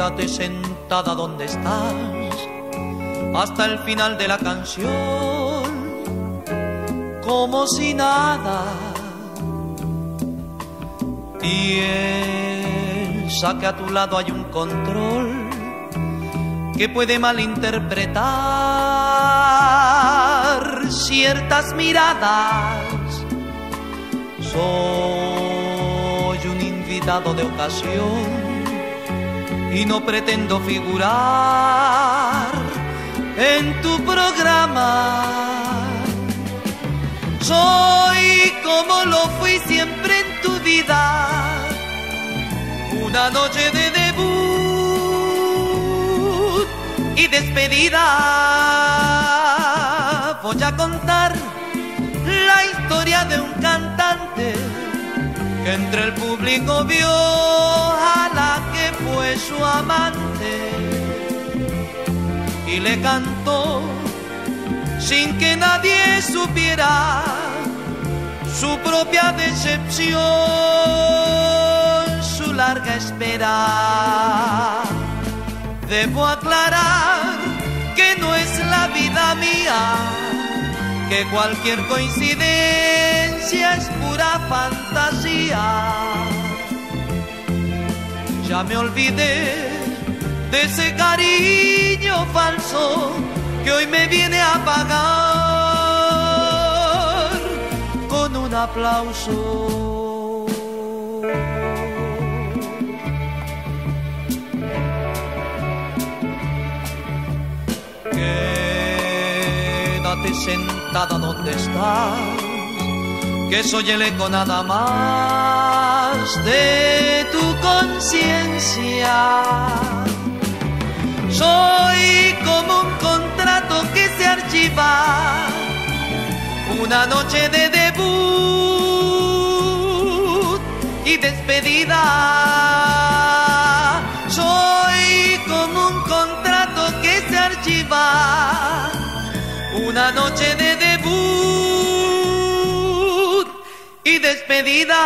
Quédate sentada donde estás hasta el final de la canción, como si nada. Piensa que a tu lado hay un control que puede malinterpretar ciertas miradas soy un invitado de ocasión y no pretendo figurar en tu programa. Soy como lo fui siempre en tu vida, una noche de debut y despedida. Voy a contar la historia de un cantante entre el público vio a la que fue su amante y le cantó sin que nadie supiera su propia decepción, su larga espera. Debo aclarar que no es la vida mía, que cualquier coincidencia es pura fantasía. Ya me olvidé de ese cariño falso que hoy me viene a pagar con un aplauso. Quédate sentada donde estás, que soy el eco nada más de tu conciencia. Soy como un contrato que se archiva, una noche de debut y despedida. Soy como un contrato que se archiva, una noche de y despedida.